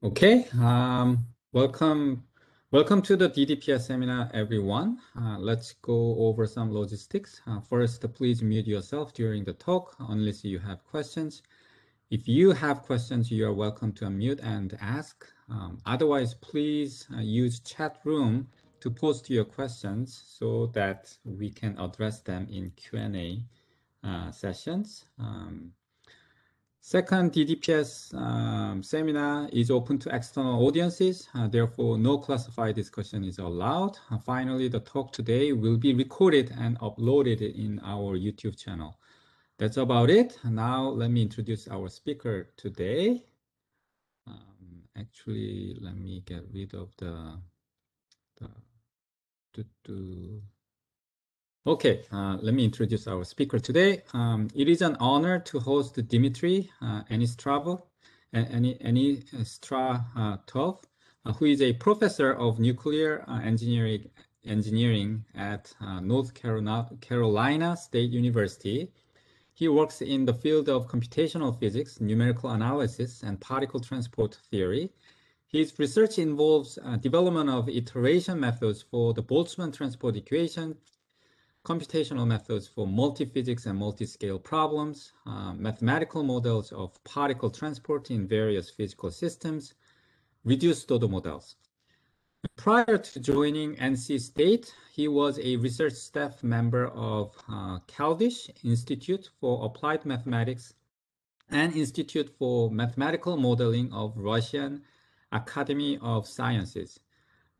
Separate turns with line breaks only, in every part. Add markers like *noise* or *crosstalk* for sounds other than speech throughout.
Okay, um, welcome, welcome to the DDPS seminar, everyone. Uh, let's go over some logistics. Uh, first, please mute yourself during the talk unless you have questions. If you have questions, you are welcome to unmute and ask. Um, otherwise, please uh, use chat room to post your questions so that we can address them in Q&A uh, sessions. Um, Second, DDPS um, seminar is open to external audiences. Uh, therefore, no classified discussion is allowed. Uh, finally, the talk today will be recorded and uploaded in our YouTube channel. That's about it. Now, let me introduce our speaker today. Um, actually, let me get rid of the, the, the, the Okay, uh, let me introduce our speaker today. Um, it is an honor to host Dimitri uh, Anistrav, Anistratov, uh, who is a professor of nuclear uh, engineering, engineering at uh, North Carolina, Carolina State University. He works in the field of computational physics, numerical analysis, and particle transport theory. His research involves uh, development of iteration methods for the Boltzmann transport equation, computational methods for multi-physics and multi-scale problems, uh, mathematical models of particle transport in various physical systems, reduced order models. Prior to joining NC State, he was a research staff member of uh, Keldysh Institute for Applied Mathematics and Institute for Mathematical Modeling of Russian Academy of Sciences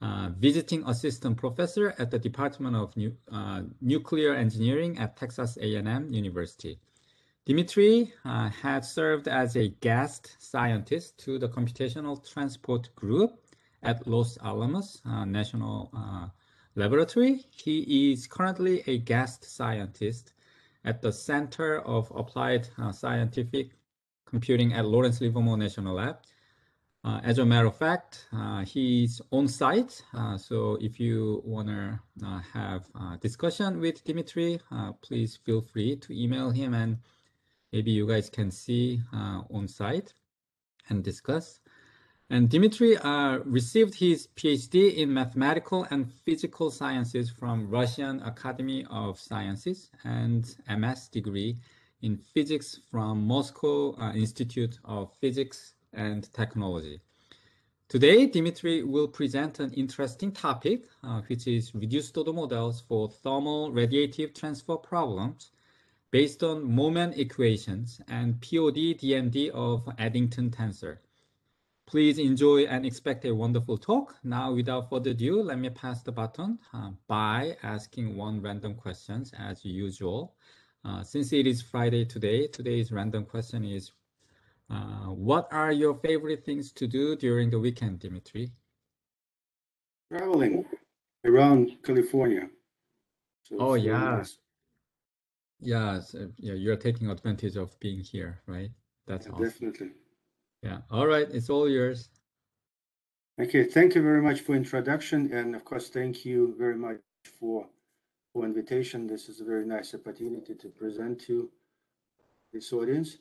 uh, visiting assistant professor at the Department of nu uh, Nuclear Engineering at Texas A&M University. Dimitri uh, had served as a guest scientist to the Computational Transport Group at Los Alamos uh, National uh, Laboratory. He is currently a guest scientist at the Center of Applied uh, Scientific Computing at Lawrence Livermore National Lab uh, as a matter of fact, uh, he's on site. Uh, so if you want to uh, have a discussion with Dimitri, uh, please feel free to email him and maybe you guys can see uh, on site and discuss. And Dimitri received his PhD in mathematical and physical sciences from Russian Academy of Sciences and MS degree in physics from Moscow Institute of Physics and technology. Today, Dimitri will present an interesting topic, uh, which is reduced order models for thermal radiative transfer problems based on moment equations and POD DMD of Eddington tensor. Please enjoy and expect a wonderful talk. Now, without further ado, let me pass the baton uh, by asking one random questions as usual. Uh, since it is Friday today, today's random question is uh, what are your favorite things to do during the weekend, Dimitri?
Traveling around California.
So oh yeah. Yeah, so, yeah, you're taking advantage of being here, right?
That's yeah, awesome. definitely.
Yeah. All right, it's all yours.
Okay, thank you very much for introduction, and of course, thank you very much for for invitation. This is a very nice opportunity to present to this audience.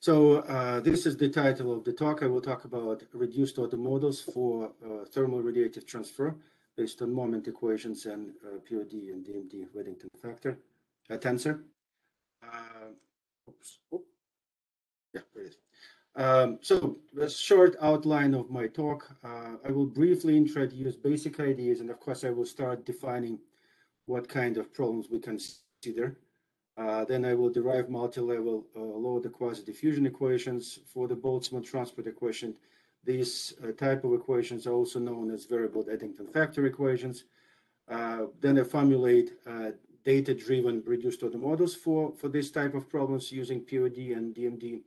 So uh, this is the title of the talk. I will talk about reduced order models for uh, thermal radiative transfer based on moment equations and uh, POD and DMD Eddington factor tensor. Uh, oops, oops. Yeah, there it is. Um, so a short outline of my talk. Uh, I will briefly introduce basic ideas, and of course, I will start defining what kind of problems we can consider. Uh, then I will derive multi-level uh, low quasi-diffusion equations for the Boltzmann transport equation. These uh, type of equations are also known as variable Eddington factor equations. Uh, then I formulate uh, data-driven reduced order models for, for this type of problems using POD and DMD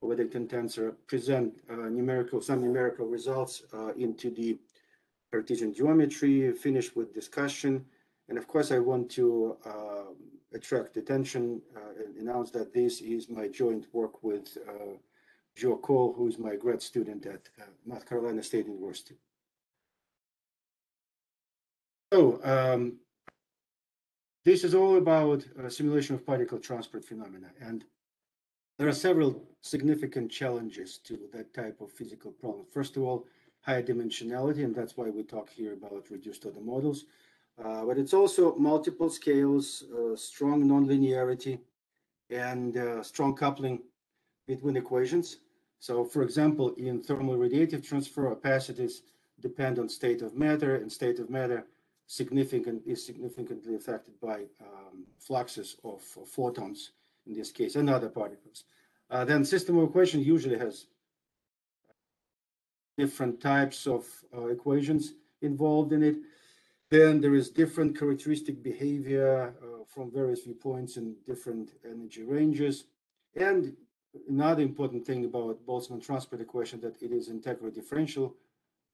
or Eddington tensor, present numerical some numerical results into the Cartesian geometry, finish with discussion. And of course, I want to attract attention uh, and announce that this is my joint work with uh, Joe Coale, who is my grad student at uh, North Carolina State University. So um, this is all about simulation of particle transport phenomena. And there are several significant challenges to that type of physical problem. First of all, high dimensionality, and that's why we talk here about reduced order models. Uh, but it's also multiple scales, uh, strong nonlinearity, and uh, strong coupling between equations. So, for example, in thermal radiative transfer, opacities depend on state of matter, and state of matter significant is significantly affected by um, fluxes of, of, photons in this case and other particles. Uh, then system of equation usually has different types of uh, equations involved in it. Then there is different characteristic behavior uh, from various viewpoints in different energy ranges. And another important thing about Boltzmann transport equation that it is integral differential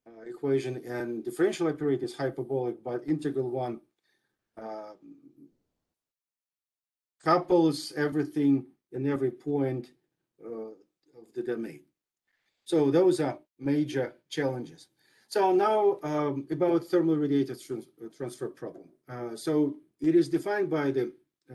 uh, equation and differential operator is hyperbolic, but integral one um, couples everything in every point uh, of the domain. So those are major challenges. So now um, about thermal radiative trans uh, transfer problem. Uh, so it is defined by the uh,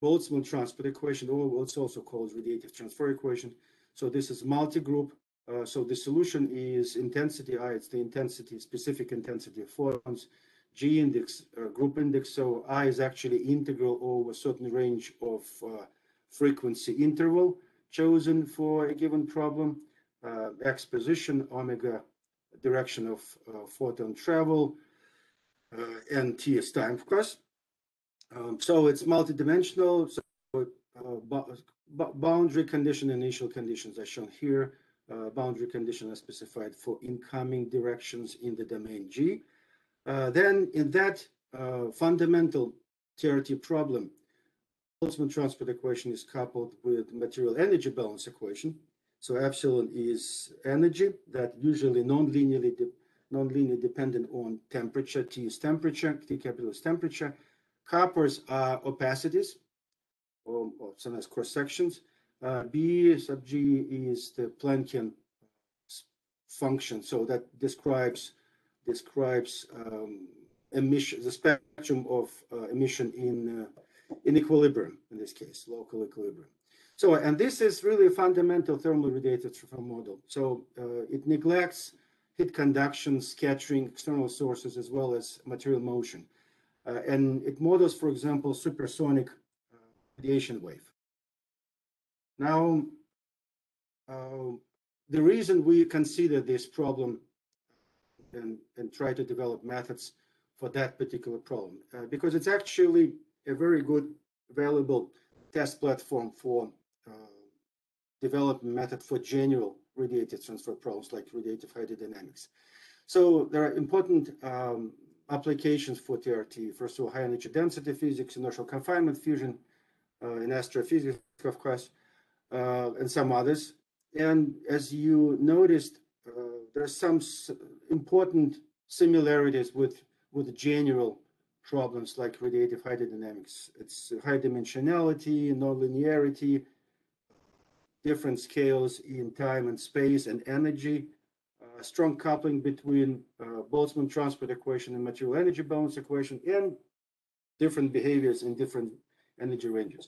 Boltzmann transport equation, or it's also called radiative transfer equation. So this is multi-group. Uh, so the solution is intensity I, it's the intensity, specific intensity of photons, G index, uh, group index. So I is actually integral over a certain range of uh, frequency interval chosen for a given problem. X position, omega direction of photon travel, and T is time, of course. Um, so it's multidimensional. So uh, boundary condition initial conditions are shown here. Uh, boundary condition are specified for incoming directions in the domain G. Uh, then in that uh, fundamental TRT problem, Boltzmann transport equation is coupled with material energy balance equation. So epsilon is energy that usually non-linearly de non-linearly dependent on temperature. T is temperature, T capital is temperature. Kappas are opacities, or, or sometimes cross sections. Uh, B sub G is the Planckian function, so that describes describes um, emission, the spectrum of uh, emission in uh, in equilibrium in this case, local equilibrium. So, and this is really a fundamental thermal radiative transfer model. So uh, it neglects heat conduction, scattering, external sources, as well as material motion. Uh, and it models, for example, supersonic uh, radiation wave. Now, uh, the reason we consider this problem and, and try to develop methods for that particular problem, uh, because it's actually a very good, valuable test platform for uh, development method for general radiative transfer problems like radiative hydrodynamics. So there are important um, applications for TRT. First of all, high energy density physics, inertial confinement fusion, uh, in astrophysics, of course, uh, and some others. And as you noticed, uh, there are some important similarities with, with general problems like radiative hydrodynamics. It's high dimensionality, nonlinearity, different scales in time and space and energy, a strong coupling between uh, Boltzmann transport equation and material energy balance equation, and different behaviors in different energy ranges.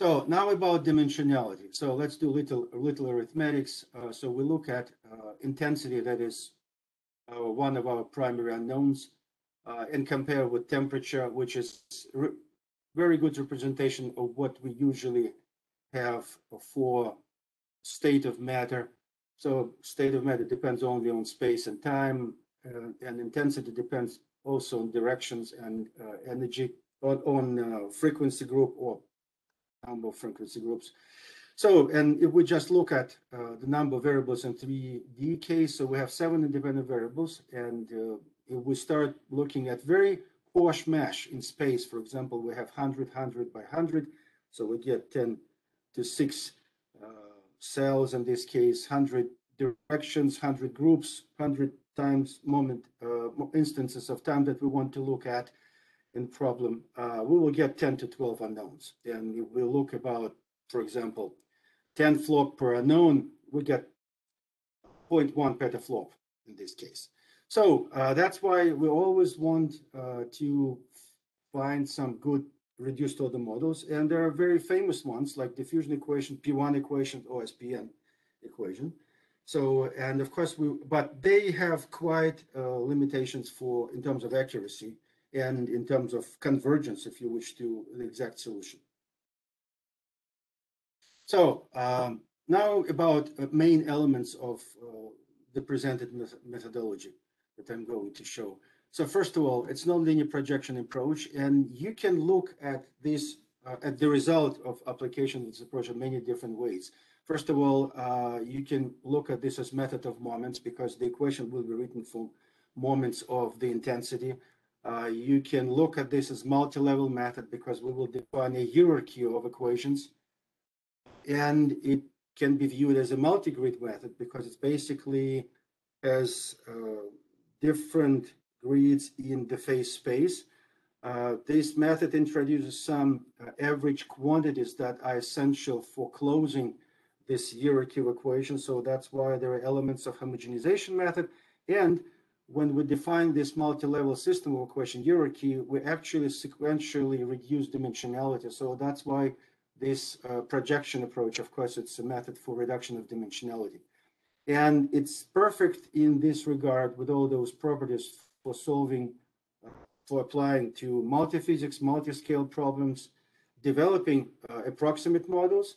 So now about dimensionality. So let's do little little arithmetics. Uh, so we look at uh, intensity, that is uh, one of our primary unknowns, uh, and compare with temperature, which is very good representation of what we usually have for state of matter so state of matter depends only on space and time, uh, and intensity depends also on directions and uh, energy, on, on uh, frequency group or number of frequency groups. So, and if we just look at uh, the number of variables in 3D case, so we have seven independent variables, and uh, if we start looking at very coarse mesh in space, for example, we have 100, 100 by 100, so we get 10 to 6 uh, cells in this case, 100 directions, 100 groups, 100 times moment uh, instances of time that we want to look at in problem, uh, we will get 10 to 12 unknowns. And we look about, for example, 10 flop per unknown, we get 0.1 petaflop in this case. So uh, that's why we always want uh, to find some good reduced order models. And there are very famous ones like diffusion equation, P1 equation, OSPN equation. So, and of course, we, but they have quite uh, limitations for in terms of accuracy and in terms of convergence, if you wish to the exact solution. So um, now about uh, main elements of uh, the presented methodology that I'm going to show. So first of all, it's nonlinear projection approach, and you can look at this uh, at the result of application of this approach in many different ways. First of all, uh, you can look at this as method of moments because the equation will be written for moments of the intensity. Uh, you can look at this as multi-level method because we will define a hierarchy of equations. And it can be viewed as a multi-grid method because it's basically has uh, different grids in the phase space. Uh, this method introduces some uh, average quantities that are essential for closing this hierarchy of equations. So that's why there are elements of homogenization method. And when we define this multi-level system of equation hierarchy, we actually sequentially reduce dimensionality. So that's why this uh, projection approach, of course, it's a method for reduction of dimensionality. And it's perfect in this regard with all those properties for solving, uh, for applying to multi-physics, multi-scale problems, developing uh, approximate models,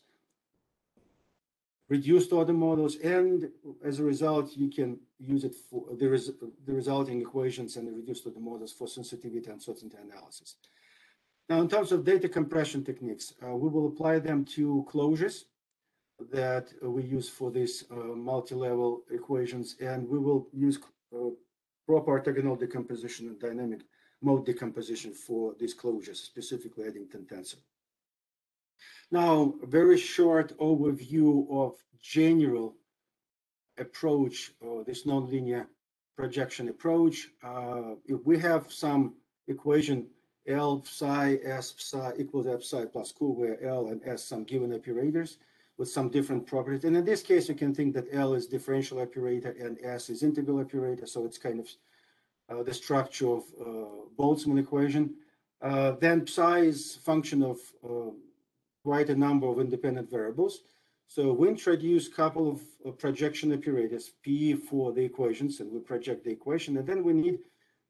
reduced order models, and as a result, you can use it for the, res the resulting equations and the reduced order models for sensitivity and certainty analysis. Now, in terms of data compression techniques, uh, we will apply them to closures that we use for these uh, multi-level equations, and we will use uh, proper orthogonal decomposition and dynamic mode decomposition for these closures, specifically Eddington tensor. Now, a very short overview of general approach, or this nonlinear projection approach. Uh, if we have some equation L psi S psi equals F psi plus Q, where L and S some given operators with some different properties. And in this case, you can think that L is differential operator and S is integral operator. So it's kind of uh, the structure of uh, Boltzmann equation. Uh, then psi is function of uh, quite a number of independent variables. So we introduce a couple of uh, projection operators, P for the equations, and we project the equation. And then we need,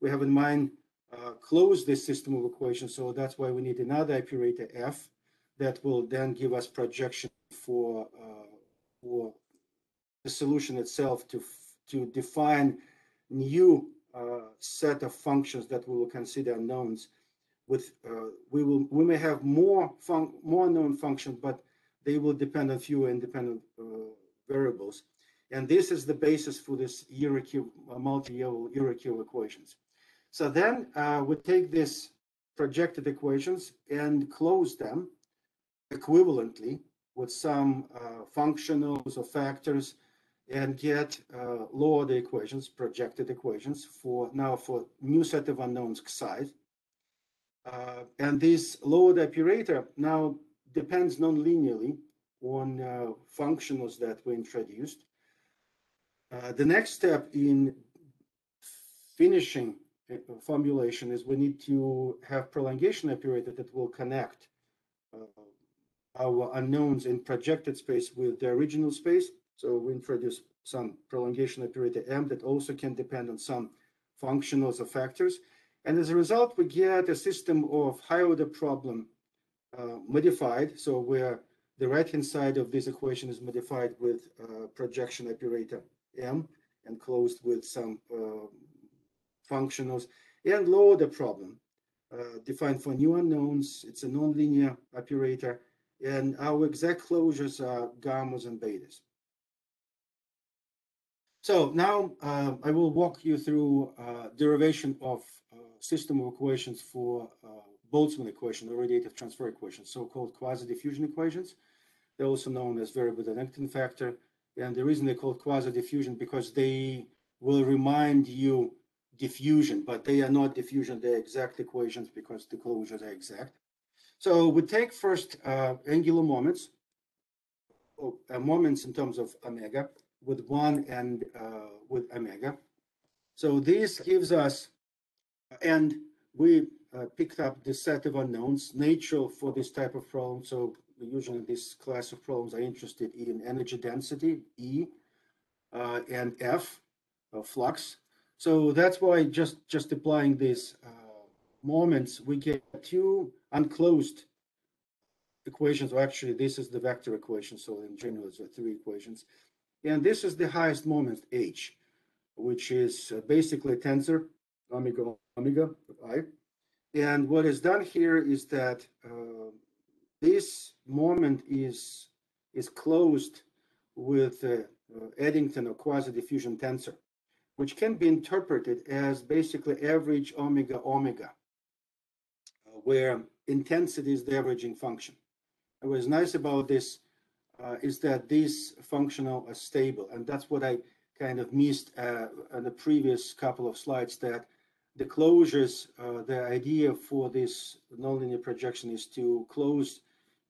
we have in mind, uh, close this system of equations. So that's why we need another operator F that will then give us projection for, uh, for the solution itself to, to define new uh, set of functions that we will consider unknowns with uh, we will we may have more fun more known functions, but they will depend on fewer independent variables. And this is the basis for this multi-level of equations. So then uh, we take these projected equations and close them equivalently with some uh, functionals or factors and get uh, lower the equations, projected equations for now for new set of unknowns psi uh, and this load operator now depends non-linearly on uh, functionals that we introduced. Uh, the next step in finishing formulation is we need to have prolongation operator that will connect uh, our unknowns in projected space with the original space. So we introduce some prolongation operator M that also can depend on some functionals or factors. And as a result, we get a system of higher order problem uh, modified. So where the right-hand side of this equation is modified with uh, projection operator M and closed with some uh, functionals and lower order problem uh, defined for new unknowns. It's a nonlinear operator and our exact closures are gammas and betas. So now uh, I will walk you through uh, derivation of system of equations for uh, Boltzmann equation, or radiative transfer equations, so-called quasi-diffusion equations. They're also known as variable Eddington factor. And the reason they're called quasi-diffusion because they will remind you diffusion, but they are not diffusion, they're exact equations because the closures are exact. So we take first uh, angular moments, or, uh, moments in terms of omega, with one and uh, with omega. So this gives us and we uh, picked up this set of unknowns, nature for this type of problem. So usually this class of problems are interested in energy density, E, uh, and F, uh, flux. So that's why just, just applying uh, moments, we get two unclosed equations. Or actually, this is the vector equation. So in general, it's three equations. And this is the highest moment, H, which is uh, basically a tensor, omega, omega, I. And what is done here is that uh, this moment is, is closed with uh, uh, Eddington or quasi-diffusion tensor, which can be interpreted as basically average omega omega, where intensity is the averaging function. And what's nice about this uh, is that these functional are stable, and that's what I kind of missed uh, on the previous couple of slides, that the closures, uh, the idea for this nonlinear projection is to close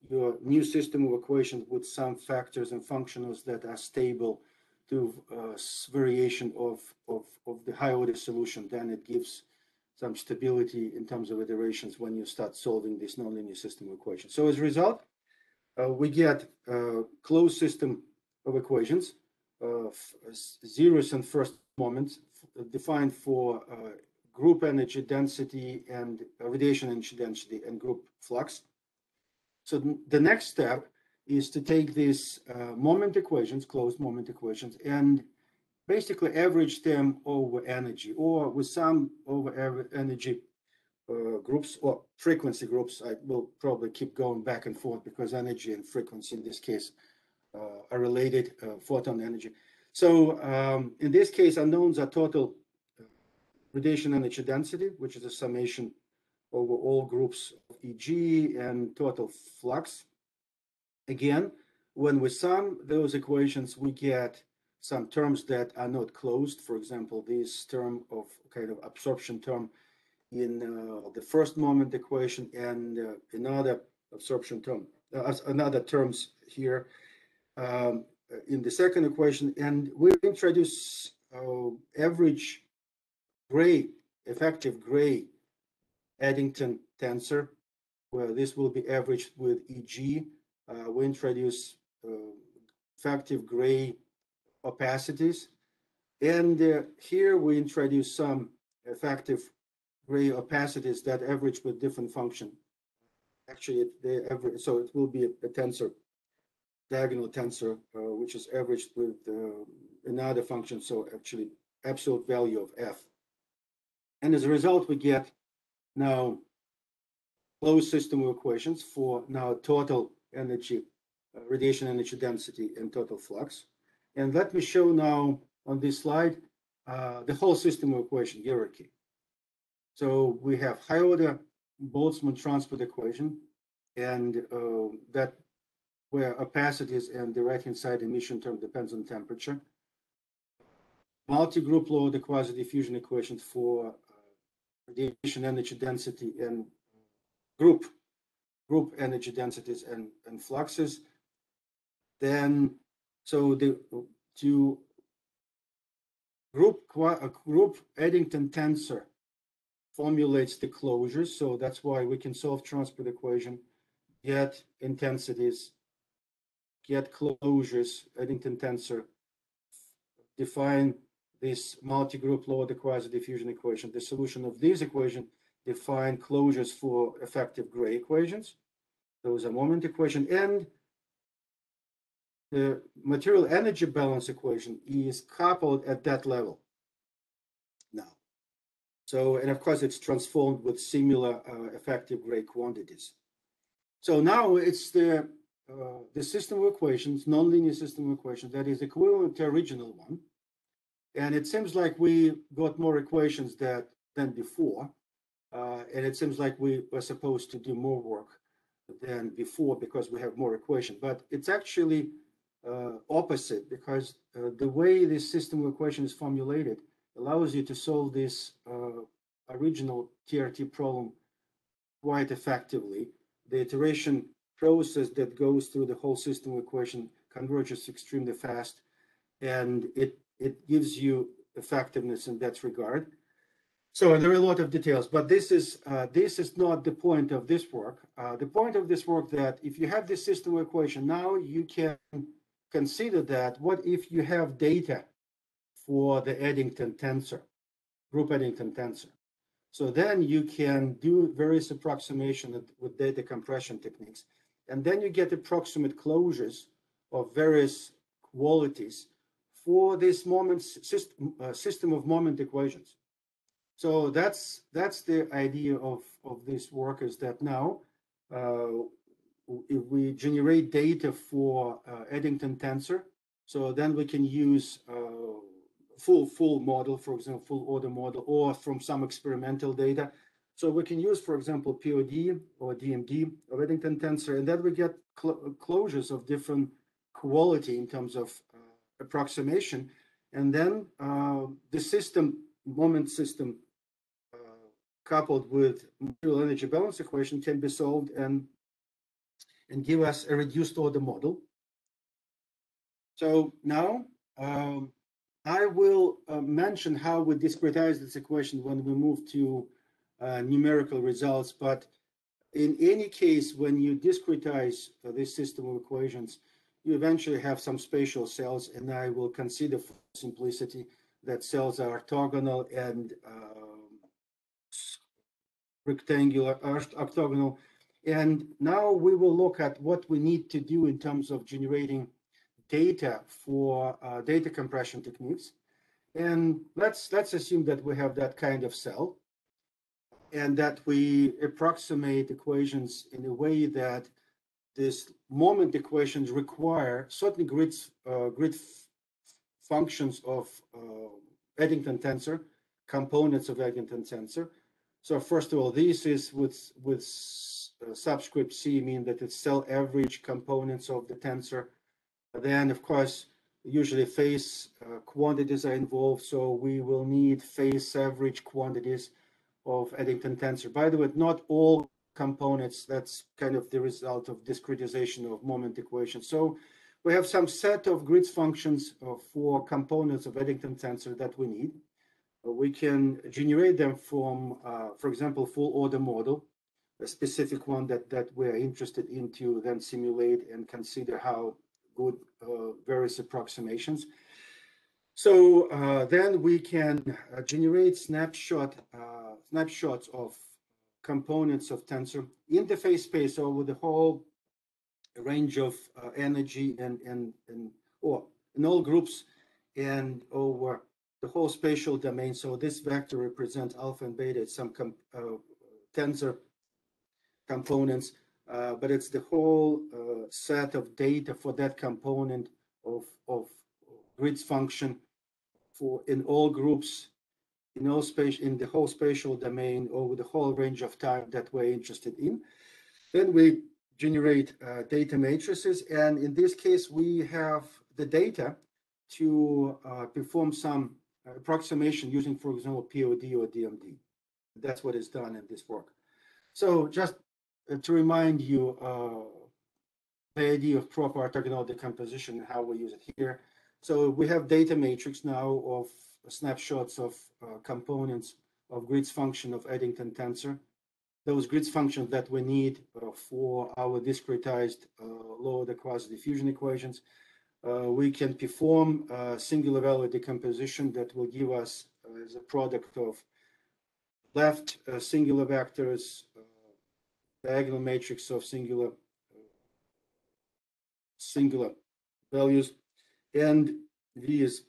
your new system of equations with some factors and functionals that are stable to uh, variation of, of, of the high order solution, then it gives some stability in terms of iterations when you start solving this nonlinear system of equations. So as a result, uh, we get a uh, closed system of equations, uh, zeros and first moments defined for uh, group energy density and radiation energy density and group flux. So the next step is to take these uh, moment equations, closed moment equations, and basically average them over energy or with some over energy uh, groups or frequency groups. I will probably keep going back and forth because energy and frequency in this case uh, are related, uh, photon energy. So um, in this case, unknowns are total uh, radiation energy density, which is a summation over all groups of EG and total flux. Again, when we sum those equations, we get some terms that are not closed. For example, this term of kind of absorption term in uh, the first moment equation and uh, another absorption term, uh, another terms here um, in the second equation. And we introduce uh, average gray, effective gray Eddington tensor, where this will be averaged with EG. Uh, we introduce uh, effective gray opacities. And uh, here we introduce some effective gray opacities that average with different function. Actually, they average, so it will be a, a tensor, diagonal tensor, uh, which is averaged with uh, another function. So actually, absolute value of f. And as a result, we get now closed system of equations for now total energy, uh, radiation energy density and total flux. And let me show now on this slide uh, the whole system of equation hierarchy. So we have high order Boltzmann transport equation, and uh, that where opacities and the right-hand side emission term depends on temperature. Multi-group law, the quasi-diffusion equation for radiation energy density and group group energy densities and, and fluxes. Then, so the to group a group Eddington tensor formulates the closures. So that's why we can solve transport equation, get intensities, get closures, Eddington tensor, define this multi-group the quasi-diffusion equation. The solution of this equation define closures for effective gray equations. Those are moment equation and the material energy balance equation is coupled at that level now. So, and of course it's transformed with similar uh, effective gray quantities. So now it's the, uh, the system of equations, nonlinear system of equations that is equivalent to original one. And it seems like we got more equations that than before. Uh, and it seems like we were supposed to do more work than before because we have more equation. But it's actually uh, opposite because uh, the way this system of equation is formulated allows you to solve this uh, original TRT problem quite effectively. The iteration process that goes through the whole system of equation converges extremely fast and it it gives you effectiveness in that regard. So there are a lot of details, but this is uh, this is not the point of this work. Uh, the point of this work that if you have this system of equation, now you can consider that what if you have data for the Eddington tensor, group Eddington tensor. So then you can do various approximation with data compression techniques. And then you get approximate closures of various qualities for this moment system, uh, system of moment equations. So that's that's the idea of of this work is that now uh, if we generate data for uh, Eddington tensor, so then we can use uh, full full model, for example, full order model, or from some experimental data. So we can use, for example, POD or DMD of Eddington tensor, and then we get cl closures of different quality in terms of uh, approximation. And then uh, the system, moment system coupled with material energy balance equation can be solved and and give us a reduced order model. So now um, I will uh, mention how we discretize this equation when we move to uh, numerical results. But in any case, when you discretize uh, this system of equations, you eventually have some spatial cells, and I will consider for simplicity that cells are orthogonal and uh, rectangular, octagonal. And now we will look at what we need to do in terms of generating data for uh, data compression techniques. And let's let's assume that we have that kind of cell and that we approximate equations in a way that this moment equations require certain grids, uh, grid functions of uh, Eddington tensor, components of Eddington tensor, so first of all, this is with with subscript C, mean that it's cell average components of the tensor. Then, of course, usually phase uh, quantities are involved, so we will need phase average quantities of Eddington tensor. By the way, not all components, that's kind of the result of discretization of moment equations. So we have some set of grids functions uh, for components of Eddington tensor that we need we can generate them from, uh, for example, full order model, a specific one that, that we're interested in to then simulate and consider how good uh, various approximations. So uh, then we can uh, generate snapshot uh, snapshots of components of tensor in the phase space over the whole range of uh, energy and and and or in all groups and over the whole spatial domain. So this vector represents alpha and beta, some uh, tensor components, uh, but it's the whole uh, set of data for that component of, of grids function for in all groups, in all space, in the whole spatial domain over the whole range of time that we're interested in. Then we generate uh, data matrices. And in this case, we have the data to uh, perform some approximation using, for example, POD or DMD. That's what is done in this work. So just to remind you uh, the idea of proper orthogonal decomposition and how we use it here. So we have data matrix now of snapshots of uh, components of grids function of Eddington tensor. Those grids functions that we need uh, for our discretized uh, lower the quasi diffusion equations uh, we can perform singular value decomposition that will give us uh, as a product of left uh, singular vectors, uh, diagonal matrix of singular singular values, and V is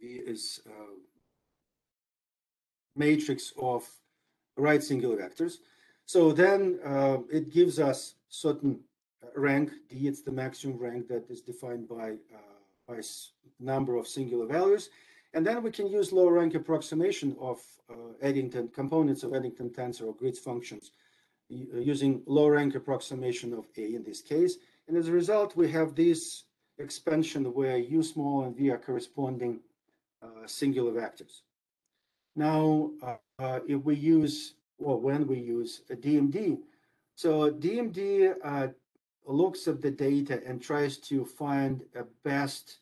V is uh, matrix of right singular vectors. So then uh, it gives us certain rank D, it's the maximum rank that is defined by, uh, by number of singular values. And then we can use low rank approximation of uh, Eddington components of Eddington tensor or grid functions using low rank approximation of A in this case. And as a result, we have this expansion where U small and V are corresponding uh, singular vectors. Now, uh, uh, if we use, or when we use a DMD, so DMD looks at the data and tries to find a best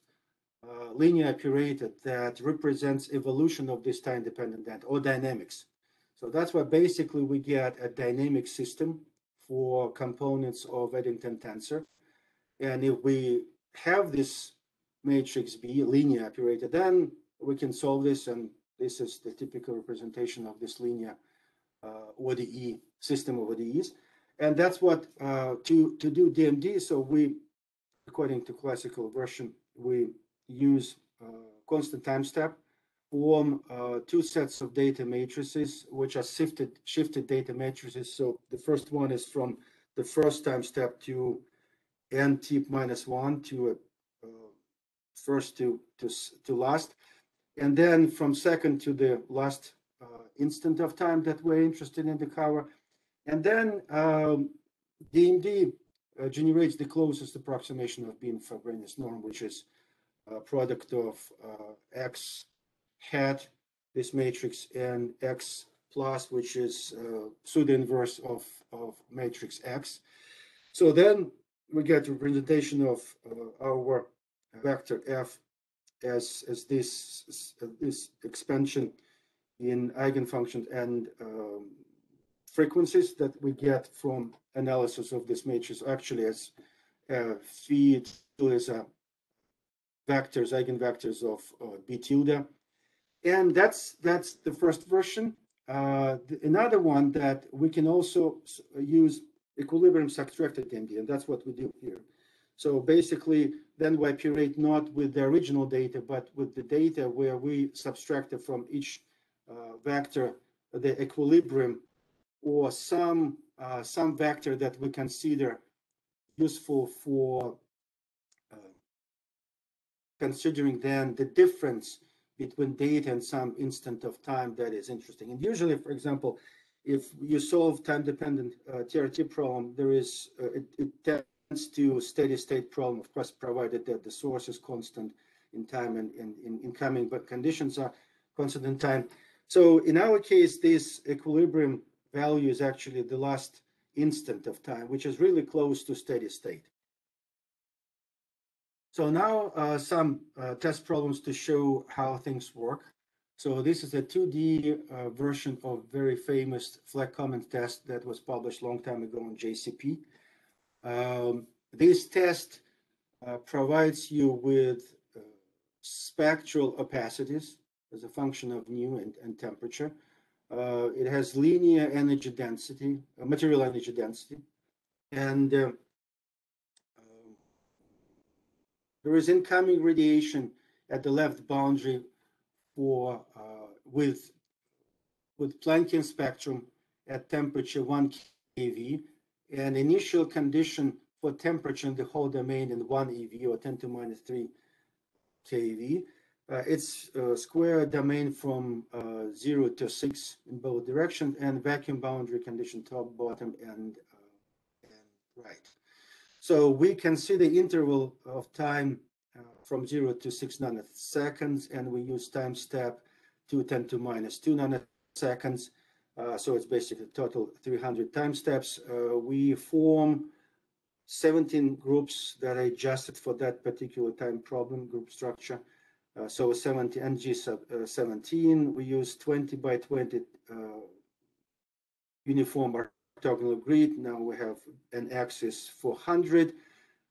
uh, linear operator that represents evolution of this time-dependent or dynamics. So that's why basically we get a dynamic system for components of Eddington tensor. And if we have this matrix B linear operator, then we can solve this. And this is the typical representation of this linear uh, ODE system of ODEs. And that's what uh, to, to do DMD. So we, according to classical version, we use uh, constant time step, form uh, two sets of data matrices, which are shifted, shifted data matrices. So the first one is from the first time step to n tip minus one to uh, first to, to, to last. And then from second to the last uh, instant of time that we're interested in the cover. And then um, DMD uh, generates the closest approximation of being Frobenius norm, which is a product of uh, X hat, this matrix, and X plus, which is uh, pseudo inverse of, of matrix X. So then we get representation of uh, our vector F as, as this, this expansion in eigenfunctions and um, frequencies that we get from analysis of this matrix actually as uh, feed as a vectors, eigenvectors of uh, B tilde. And that's, that's the first version. Uh, the, another one that we can also use equilibrium subtracted DMD, and that's what we do here. So basically, then we operate not with the original data, but with the data where we subtracted from each uh, vector the equilibrium or some uh, some vector that we consider useful for uh, considering then the difference between date and some instant of time that is interesting. And usually, for example, if you solve time-dependent uh, TRT problem, there is uh, it, it tends to steady state problem, of course, provided that the source is constant in time and in incoming, but conditions are constant in time. So in our case, this equilibrium value is actually the last instant of time, which is really close to steady state. So now uh, some uh, test problems to show how things work. So this is a 2D uh, version of very famous Fleck Cummings test that was published long time ago on JCP. Um, this test uh, provides you with uh, spectral opacities as a function of nu and, and temperature. Uh, it has linear energy density, material energy density, and uh, um, there is incoming radiation at the left boundary for uh, with with Planckian spectrum at temperature 1 keV, and initial condition for temperature in the whole domain in 1 eV or 10 to minus 3 keV. Uh, it's a square domain from uh, 0 to 6 in both directions and vacuum boundary condition top, bottom, and, uh, and right. So we can see the interval of time uh, from 0 to 6 nanoseconds, and we use time step to 10 to minus 2 nanoseconds. Uh, so it's basically total 300 time steps. Uh, we form 17 groups that are adjusted for that particular time problem group structure. Uh, so 70 NG sub, uh, 17, we use 20 by 20 uh, uniform orthogonal grid. Now we have an axis 400.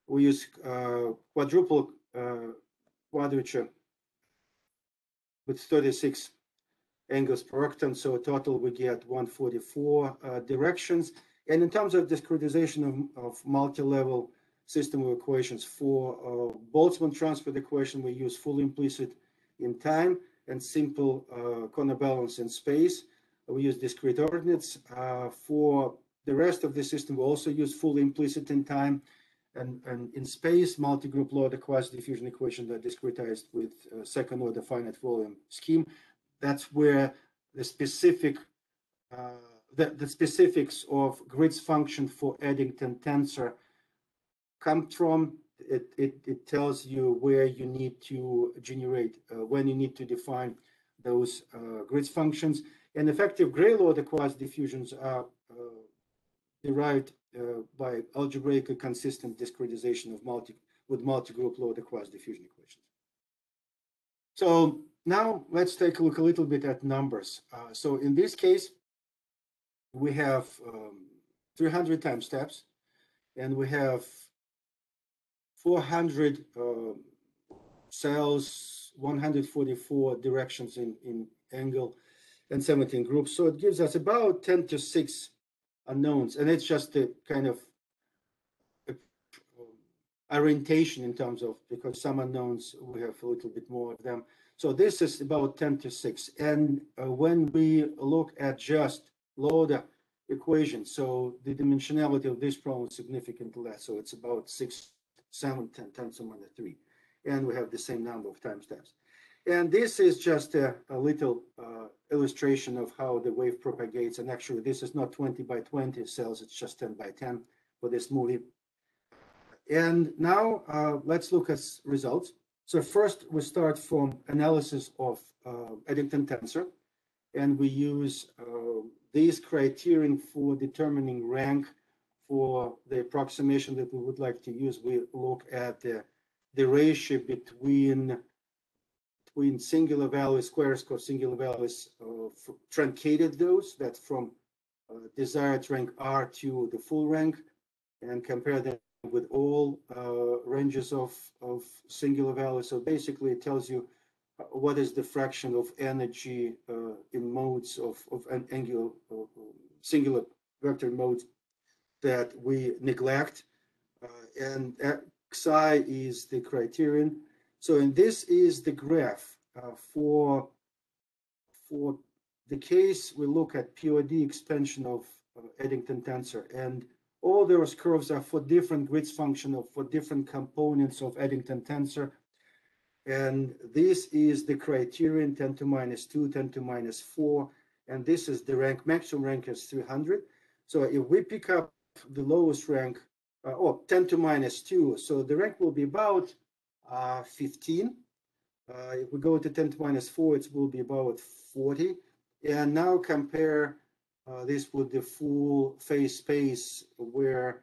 We use uh, quadruple uh, quadrature with 36 angles per octant. So total we get 144 uh, directions. And in terms of discretization of, of multi-level system of equations. For uh, Boltzmann transfer equation, we use full implicit in time and simple uh, corner balance in space. We use discrete ordinates. Uh, for the rest of the system, we also use full implicit in time and, and in space, multi-group Lood quasi-diffusion equation that discretized with uh, second order finite volume scheme. That's where the specific uh, the, the specifics of grids function for Eddington tensor come from. It, it, it tells you where you need to generate, uh, when you need to define those uh, grids functions. And effective Gray-Lood quasi-diffusions are uh, derived uh, by algebraically consistent discretization of multi with multi-group Lood quasi-diffusion equations. So now let's take a look a little bit at numbers. Uh, so in this case, we have um, 300 time steps and we have 400 uh, cells, 144 directions in, in angle and 17 groups. So it gives us about 10 to 6 unknowns. And it's just a kind of a, orientation in terms of, because some unknowns, we have a little bit more of them. So this is about 10 to 6. And uh, when we look at just low-order equation, so the dimensionality of this problem is significantly less. So it's about 6, 7, 10, 10 to minus 3. And we have the same number of time steps. And this is just a, a little uh, illustration of how the wave propagates. And actually, this is not 20 by 20 cells, it's just 10 by 10 for this movie. And now uh, let's look at results. So first, we start from analysis of uh, Eddington tensor, and we use uh, these criterion for determining rank for the approximation that we would like to use. We look at the, the ratio between between singular value squares of singular values, uh, truncated those, that's from uh, desired rank R to the full rank, and compare them with all uh, ranges of, of singular values. So basically it tells you uh, what is the fraction of energy uh, in modes of, of an angular, uh, singular vector modes that we neglect. and xi is the criterion so, and this is the graph uh, for, for the case we look at POD expansion of uh, Eddington tensor and all those curves are for different grids function of for different components of Eddington tensor. And this is the criterion 10 to minus 2, 10 to minus 4. And this is the rank, maximum rank is 300. So if we pick up the lowest rank, uh, oh, 10 to minus 2, so the rank will be about uh, 15. Uh, if we go to 10 to minus 4, it will be about 40. And now compare uh, this with the full phase space where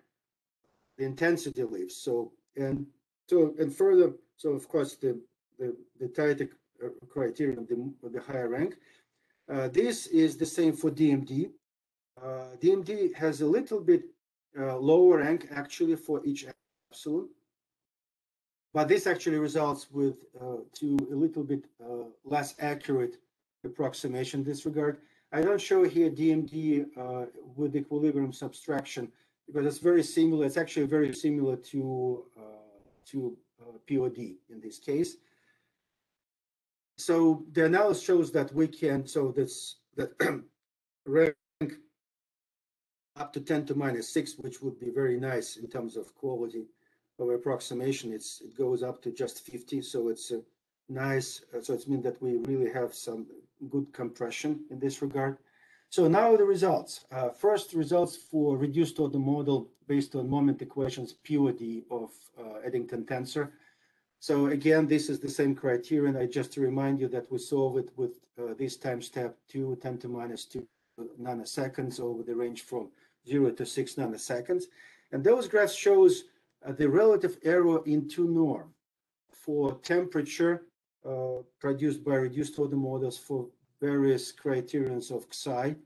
the intensity lives. So, and so, and further, so of course, the, the, the tighter criterion of the, the higher rank. Uh, this is the same for DMD. Uh, DMD has a little bit uh, lower rank actually for each epsilon. But this actually results with uh, to a little bit uh, less accurate approximation in this regard. I don't show here DMD uh, with equilibrium subtraction because it's very similar. It's actually very similar to uh, to uh, POD in this case. So the analysis shows that we can, so this that *clears throat* rank up to 10 to minus 6, which would be very nice in terms of quality of approximation, it's it goes up to just 50. So it's a nice. Uh, so it's mean that we really have some good compression in this regard. So now the results. Uh, first results for reduced order model based on moment equations POD of uh, Eddington tensor. So again, this is the same criterion. I just remind you that we solve it with uh, this time step 2, 10 to minus 2 nanoseconds over the range from 0 to 6 nanoseconds. And those graphs shows uh, the relative error in two norm for temperature uh, produced by reduced order models for various criterions of Xi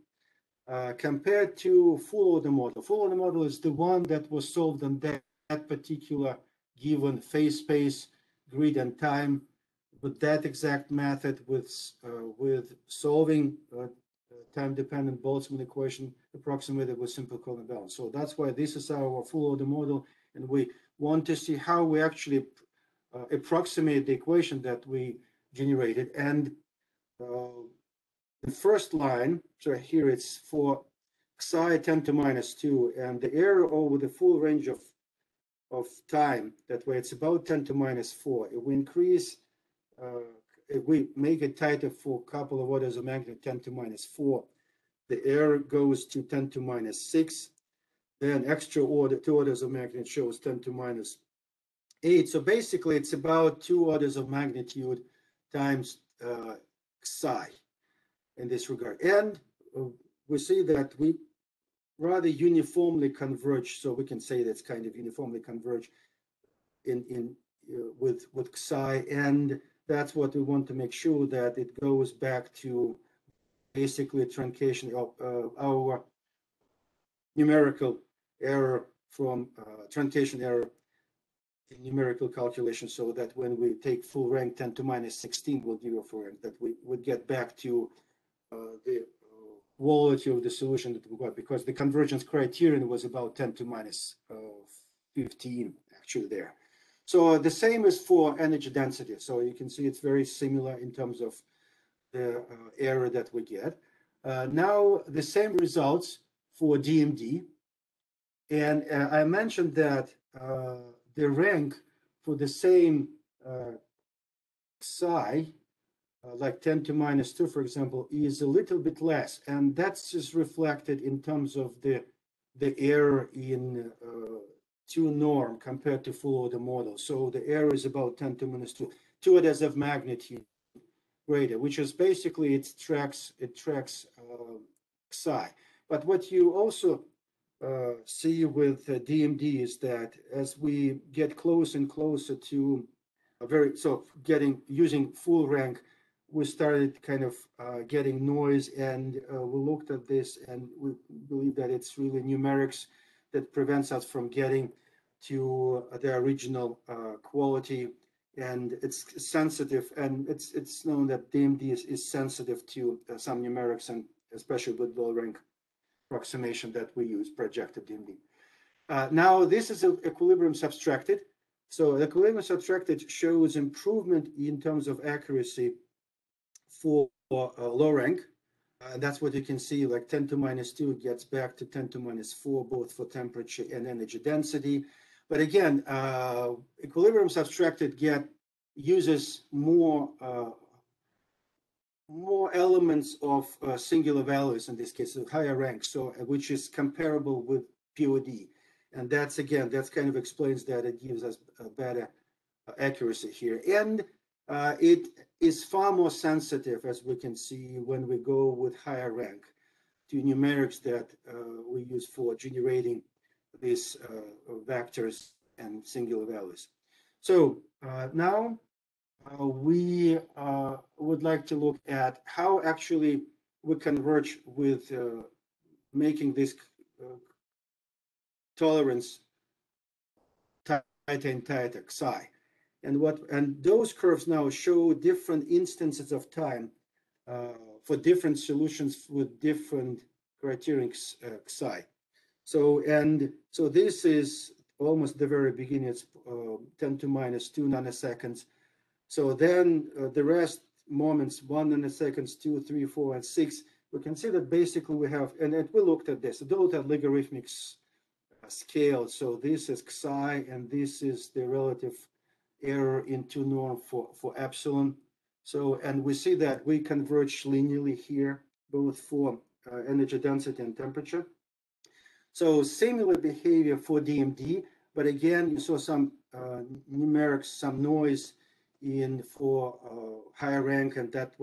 uh, compared to full order model. Full order model is the one that was solved on that, that particular given phase space, grid, and time with that exact method with uh, with solving uh, time-dependent Boltzmann equation approximated with simple corner balance. So that's why this is our full order model and we want to see how we actually uh, approximate the equation that we generated. And uh, the first line, so here it's for psi 10 to minus 2, and the error over the full range of, of time, that way it's about 10 to minus 4. If we increase, uh, if we make it tighter for a couple of orders of magnitude 10 to minus 4, the error goes to 10 to minus 6, then extra order, two orders of magnitude shows 10 to minus 8. So basically, it's about two orders of magnitude times uh, psi in this regard. And uh, we see that we rather uniformly converge, so we can say that's kind of uniformly converge in, in uh, with, with psi. And that's what we want to make sure that it goes back to basically truncation of uh, our numerical error from uh, truncation error in numerical calculation so that when we take full rank 10 to minus 16 will give you full rank that we would get back to uh, the uh, quality of the solution that we got because the convergence criterion was about 10 to minus, uh, 15 actually there. So the same is for energy density. So you can see it's very similar in terms of the uh, error that we get. Uh, now the same results for DMD. And uh, I mentioned that uh, the rank for the same uh, psi, uh, like 10 to minus 2, for example, is a little bit less. And that's just reflected in terms of the, the error in uh, 2 norm compared to full order model. So the error is about 10 to minus 2, two orders of magnitude greater, which is basically it tracks it tracks uh, psi. But what you also uh, see with uh, DMD is that as we get close and closer to a very so getting using full rank, we started kind of uh, getting noise, and uh, we looked at this, and we believe that it's really numerics that prevents us from getting to the original uh, quality. And it's sensitive and it's it's known that DMD is, is sensitive to uh, some numerics and especially with low rank approximation that we use projected DMD. Uh, now this is equilibrium subtracted. So equilibrium subtracted shows improvement in terms of accuracy for uh, low rank. Uh, and that's what you can see like 10 to minus 2 gets back to 10 to minus 4 both for temperature and energy density. But again, uh, equilibrium subtracted get uses more uh, more elements of uh, singular values in this case, of higher rank, so uh, which is comparable with POD, and that's again that's kind of explains that it gives us a better uh, accuracy here, and uh, it is far more sensitive as we can see when we go with higher rank to numerics that we use for generating these uh, vectors and singular values. So uh, now uh, we would like to look at how actually we converge with making this tolerance tighter and tighter psi. And what and those curves now show different instances of time uh, for different solutions with different criterion uh, psi. So, and so this is almost the very beginning, it's uh, 10 to minus 2 nanoseconds. So then uh, the rest moments, 1 and 2, 3, 4, and 6, we can see that basically we have, and, and we looked at this, those are logarithmic uh, scale. So this is psi, and this is the relative error in 2 norm for, for epsilon. So, and we see that we converge linearly here, both for uh, energy density and temperature. So similar behavior for DMD, but again, you saw some uh, numerics, some noise in for uh, higher rank, and that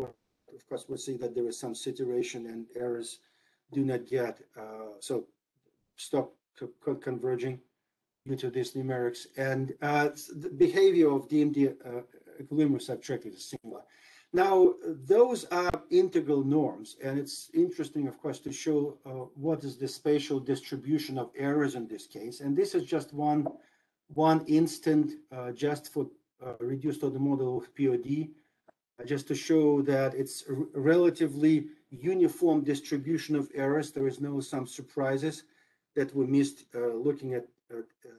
of course, we see that there is some saturation and errors do not get, uh, so stop converging due to these numerics. And uh, the behavior of DMD uh, equilibrium subtracted is similar. Now, those are integral norms, and it's interesting, of course, to show uh, what is the spatial distribution of errors in this case. And this is just one, one instant uh, just for reduced order model of POD, uh, just to show that it's a relatively uniform distribution of errors. There is no some surprises that we missed uh, looking at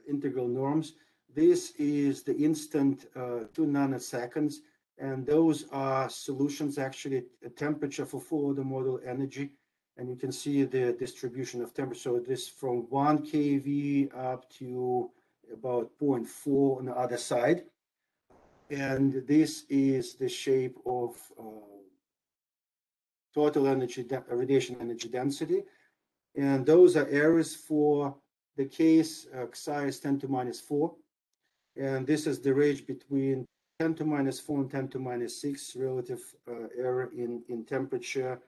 integral norms. This is the instant uh, two nanoseconds and those are solutions actually temperature for full order model energy. And you can see the distribution of temperature. So this from 1 kV up to about 0.4 on the other side. And this is the shape of uh, total energy, radiation energy density. And those are areas for the case uh, psi is 10 to minus 4. And this is the range between 10 to minus 4 and 10 to minus 6 relative uh, error in, in temperature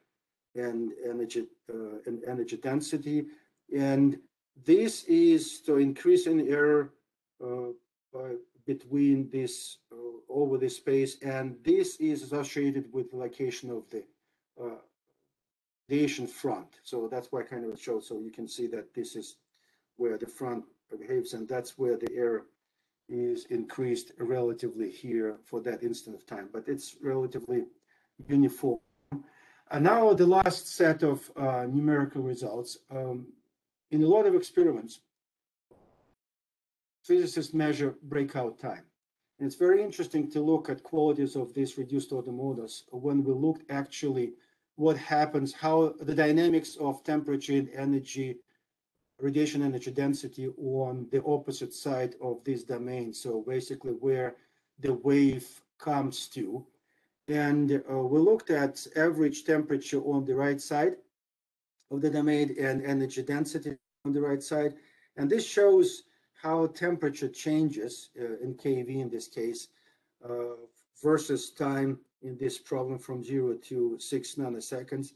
and energy uh, and energy density. And this is to increase in error uh, between this over the space, and this is associated with the location of the uh, Asian front. So that's why I kind of shows. So you can see that this is where the front behaves, and that's where the error is increased relatively here for that instant of time, but it's relatively uniform. And now the last set of uh, numerical results. Um, in a lot of experiments, physicists measure breakout time. And it's very interesting to look at qualities of these reduced order models when we looked actually what happens, how the dynamics of temperature and energy, radiation energy density on the opposite side of this domain. So basically where the wave comes to. And uh, we looked at average temperature on the right side of the domain and energy density on the right side. And this shows how temperature changes uh, in KV in this case uh, versus time in this problem from zero to six nanoseconds.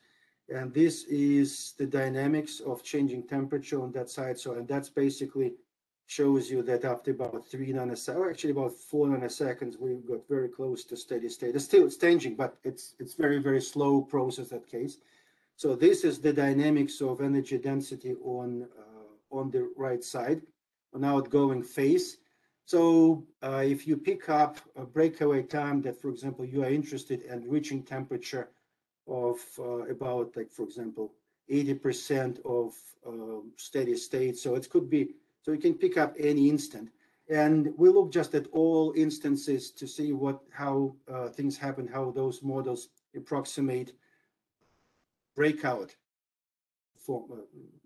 And this is the dynamics of changing temperature on that side. So, and that's basically shows you that after about three nanoseconds, actually about four nanoseconds, we got very close to steady state. It's still it's changing, but it's it's very, very slow process that case. So this is the dynamics of energy density on uh, on the right side, on outgoing phase. So uh, if you pick up a breakaway time that, for example, you are interested in reaching temperature of uh, about, like, for example, 80% of uh, steady state. So it could be, so you can pick up any instant. And we look just at all instances to see what, how uh, things happen, how those models approximate breakout for, uh,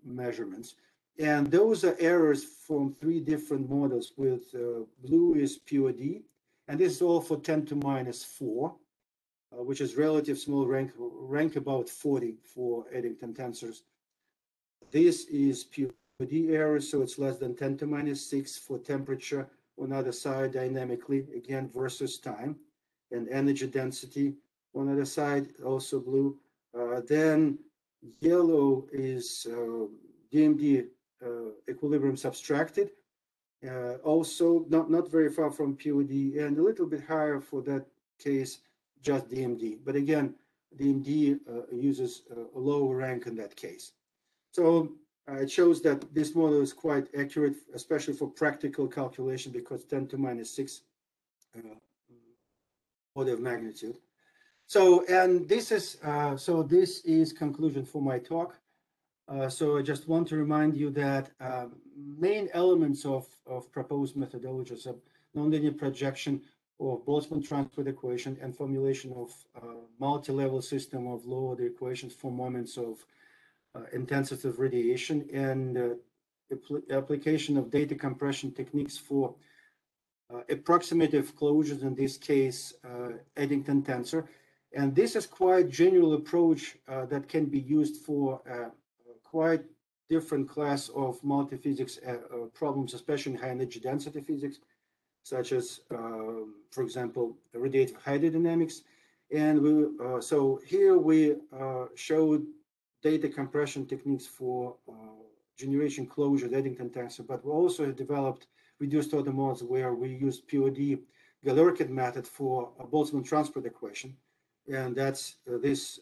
measurements. And those are errors from three different models with uh, blue is POD, and this is all for 10 to minus 4, uh, which is relative small rank, rank about 40 for Eddington tensors. This is POD error, so it's less than 10 to minus 6 for temperature on other side dynamically, again, versus time, and energy density on other side, also blue. Uh, then yellow is DMD uh, equilibrium subtracted. Uh, also, not, not very far from POD and a little bit higher for that case, just DMD. But again, DMD uh, uses a lower rank in that case. So it shows that this model is quite accurate, especially for practical calculation because 10 to minus 6 order of magnitude. So, and this is, uh, so this is conclusion for my talk. Uh, so I just want to remind you that uh, main elements of, of proposed methodologies of nonlinear projection of Boltzmann transport equation and formulation of uh, multi-level system of low order equations for moments of uh, intensity of radiation and uh, application of data compression techniques for uh, approximative closures, in this case, Eddington tensor. And this is quite general approach that can be used for quite different class of multi-physics uh, uh, problems, especially in high energy density physics, such as, uh, for example, radiative hydrodynamics. And we, uh, so here we uh, showed data compression techniques for uh, generation closure, Eddington tensor, but we also developed reduced order models where we use POD Galerkin method for a Boltzmann transport equation. And that's this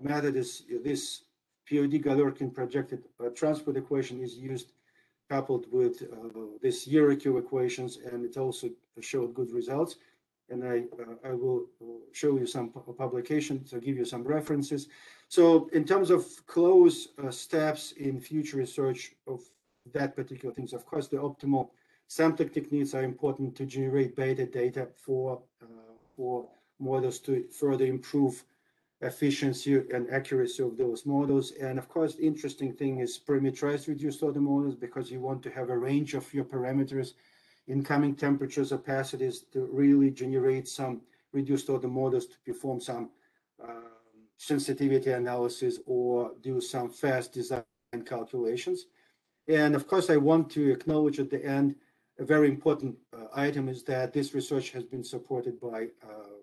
method is this POD Galerkin projected uh, transport equation is used coupled with uh, this Yurikyu equations, and it also showed good results. And I, uh, I will show you some publications to give you some references. So in terms of close uh, steps in future research of that particular things, of course, the optimal sampling techniques are important to generate beta data for, uh, for models to further improve efficiency and accuracy of those models. And of course, the interesting thing is parameterized reduced order models because you want to have a range of your parameters, incoming temperatures, opacities to really generate some reduced order models to perform some uh, sensitivity analysis or do some fast design calculations. And of course, I want to acknowledge at the end, a very important uh, item is that this research has been supported by uh,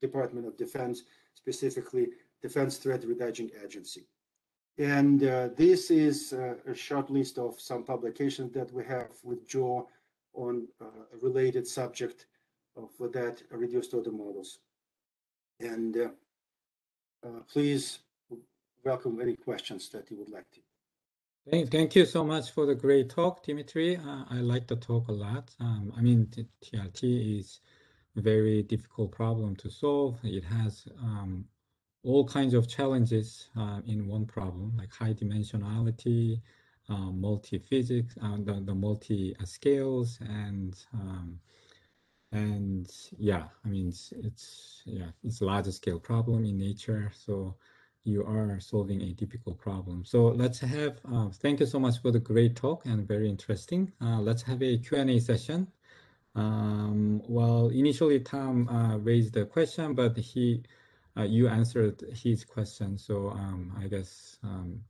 Department of Defense specifically Defense Threat Reduction Agency. And uh, this is uh, a short list of some publications that we have with Joe on uh, a related subject for that reduced order models. And uh, uh, please welcome any questions that you would like to.
Thank, you so much for the great talk, Dimitri. Uh, I like the talk a lot. Um, I mean, TRT is very difficult problem to solve. It has um, all kinds of challenges uh, in one problem, like high dimensionality, uh, multi-physics, uh, the, the multi-scales, and um, and yeah, I mean, it's, it's yeah, it's a large scale problem in nature. So you are solving a difficult problem. So let's have, uh, thank you so much for the great talk and very interesting. Uh, let's have a Q&A session. Um, well, initially Tom uh, raised the question, but he, uh, you answered his question. So um, I guess um,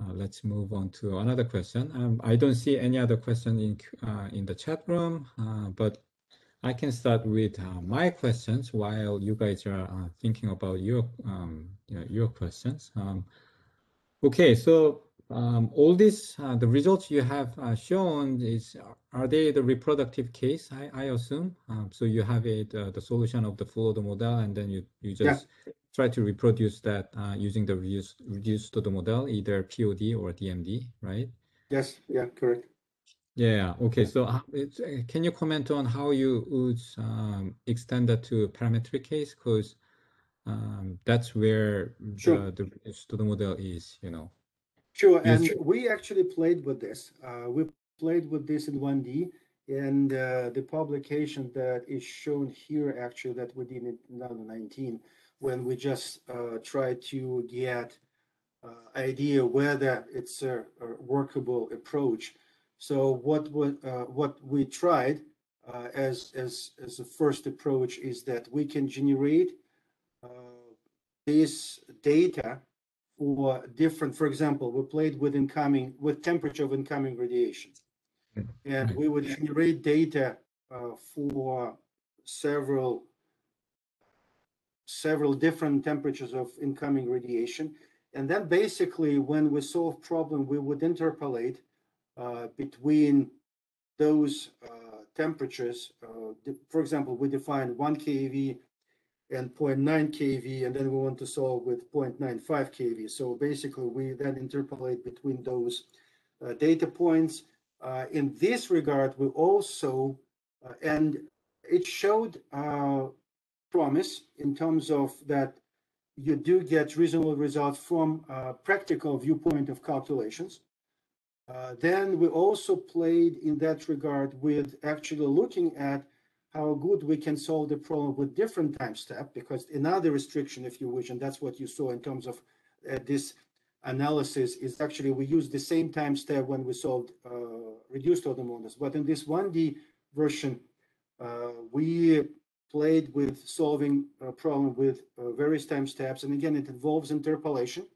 uh, let's move on to another question. Um, I don't see any other question in uh, in the chat room, but I can start with uh, my questions while you guys are uh, thinking about your um, you know, your questions. Um, okay, so um, all these uh, the results you have uh, shown is are they the reproductive case? I, I assume. Um, so you have it the, the, solution of the full order model, and then you you just yeah. try to reproduce that uh, using the reduced reduced order model, either POD or DMD, right?
Yes. Yeah. Correct.
Yeah. Okay. So uh, uh, can you comment on how you would um, extend that to parametric case? Because um, that's where
sure.
the, the student model is, you know.
Sure. And we actually played with this. Uh, we played with this in 1D. And uh, the publication that is shown here, actually, that we did in 2019, when we just uh, tried to get uh, idea whether it's a, a workable approach so what uh, what we tried uh, as as as a first approach is that we can generate uh, this data for different. For example, we played with incoming with temperature of incoming radiation, and we would generate data uh, for several several different temperatures of incoming radiation. And then basically when we solve problem, we would interpolate uh, between those uh, temperatures. Uh, for example, we define 1 keV and 0.9 kV, and then we want to solve with 0.95 kV. So basically, we then interpolate between those uh, data points. Uh, in this regard, we also, uh, and it showed promise in terms of that you do get reasonable results from a practical viewpoint of calculations. Uh, then we also played in that regard with actually looking at how good we can solve the problem with different time step, because another restriction, if you wish, and that's what you saw in terms of uh, this analysis, is actually we use the same time step when we solved uh, reduced order models. But in this 1D version, uh, we played with solving a problem with uh, various time steps. And again, it involves interpolation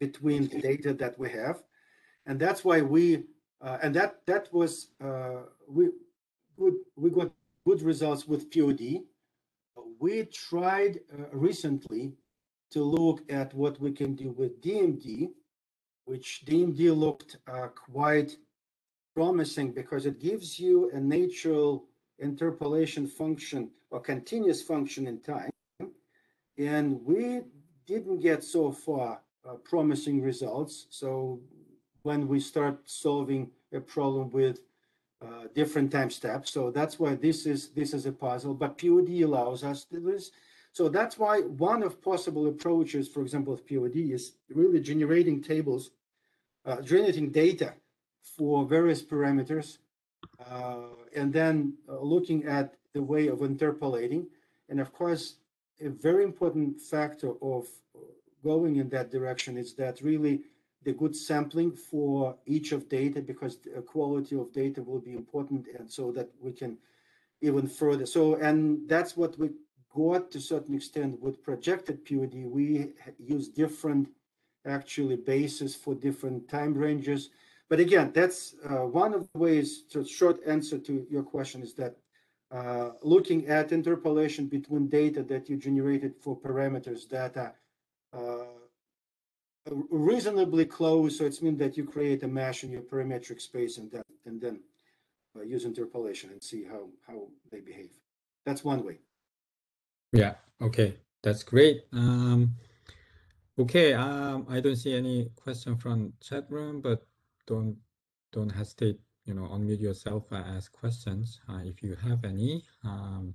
between the data that we have and that's why we uh, and that that was uh, we we got good results with POD. We tried uh, recently to look at what we can do with DMD, which DMD looked uh, quite promising because it gives you a natural interpolation function or continuous function in time. And we didn't get so far uh, promising results. So when we start solving a problem with uh, different time steps. So that's why this is this is a puzzle, but POD allows us to do this. So that's why one of possible approaches, for example, of POD is really generating tables, uh, generating data for various parameters, uh, and then uh, looking at the way of interpolating. And of course, a very important factor of going in that direction is that really the good sampling for each of data because the quality of data will be important and so that we can even further. So, and that's what we got to a certain extent with projected POD. We use different actually bases for different time ranges. But again, that's uh, one of the ways, to short answer to your question is that uh, looking at interpolation between data that you generated for parameters data uh, reasonably close. So it's mean that you create a mesh in your parametric space and then and then uh, use interpolation and see how how they behave. That's one way.
Yeah. Okay. That's great. Um, okay. Um, I don't see any question from chat room, but don't don't hesitate. You know, unmute yourself and ask questions uh, if you have any. Um,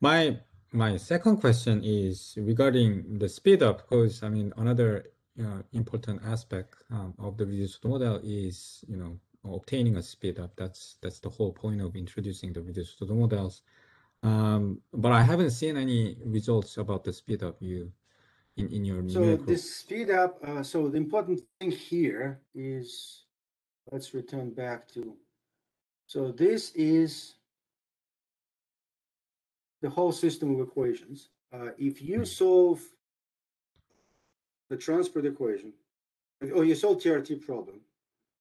my my second question is regarding the speed up, because I mean another uh, important aspect um, of the reduced model is you know obtaining a speed up. That's that's the whole point of introducing the reduced models. Um, but I haven't seen any results about the speed up you in, in your
so this speed up. Uh, so the important thing here is let's return back to. So this is the whole system of equations. Uh, if you hmm. solve the transport equation, or you solve TRT problem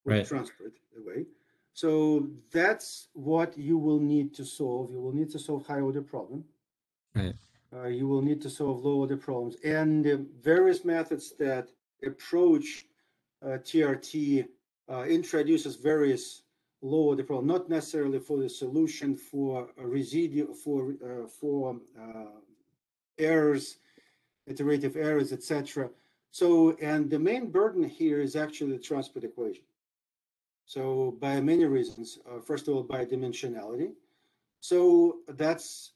with right. transport away, so that's what you will need to solve. You will need to solve high order problem.
Right.
Uh, you will need to solve low order problems. And the various methods that approach uh, TRT uh, introduces various low order problem, not necessarily for the solution for a residue, for, uh, for uh, errors, iterative errors, etc. So, and the main burden here is actually the transport equation. So by many reasons, uh, first of all, by dimensionality. So that's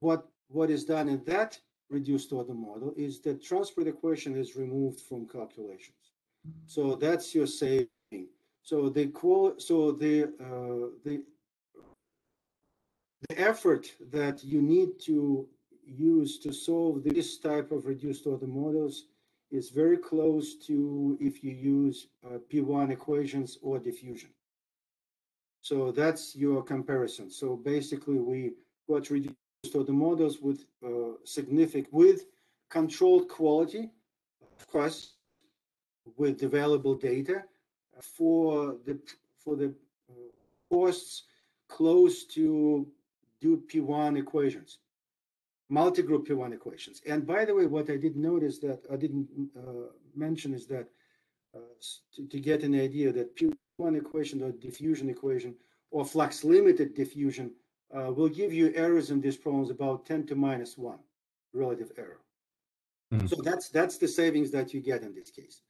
what what is done in that reduced order model is the transport equation is removed from calculations. So that's your saving. So the qual so the uh, the the effort that you need to use to solve this type of reduced order models is very close to if you use uh, P1 equations or diffusion. So that's your comparison. So basically we got reduced to the models with uh, significant, with controlled quality, of course, with available data for the for the uh, costs close to do P1 equations multi-group P1 equations. And by the way, what I did notice that I didn't uh, mention is that uh, to, to, get an idea that P1 equation or diffusion equation or flux limited diffusion uh, will give you errors in these problems about 10 to minus one relative error. Mm. So that's that's the savings that you get in this case.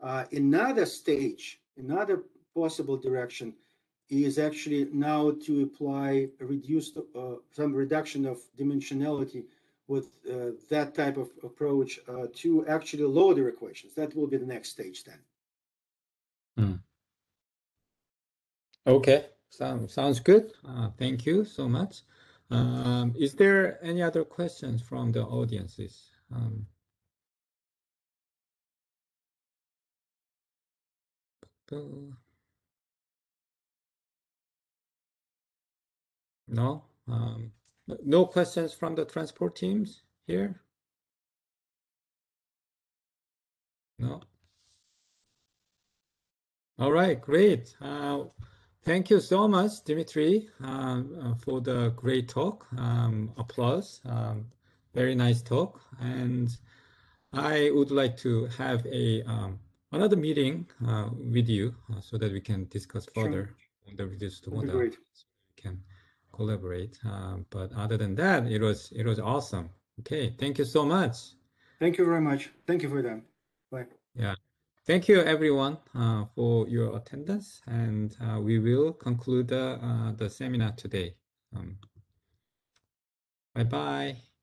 Uh, another stage, another possible direction is actually now to apply reduced uh, some reduction of dimensionality with uh, that type of approach uh, to actually lower the equations. That will be the next stage then.
Mm. Okay, sounds sounds good. Uh, thank you so much. Um, is there any other questions from the audiences? Um, No? Um, no questions from the transport teams here? No? All right, great. Uh, thank you so much, Dimitri, uh, uh, for the great talk. Um, applause. Um, very nice talk. And I would like to have a um, another meeting uh, with you uh, so that we can discuss further sure. on the reduced model.
Great.
So we can collaborate. Um, but other than that, it was it was awesome. Okay, thank you so much.
Thank you very much. Thank you for that. Bye.
Yeah. Thank you everyone uh, for your attendance and uh, we will conclude uh, the seminar today. Um, bye bye.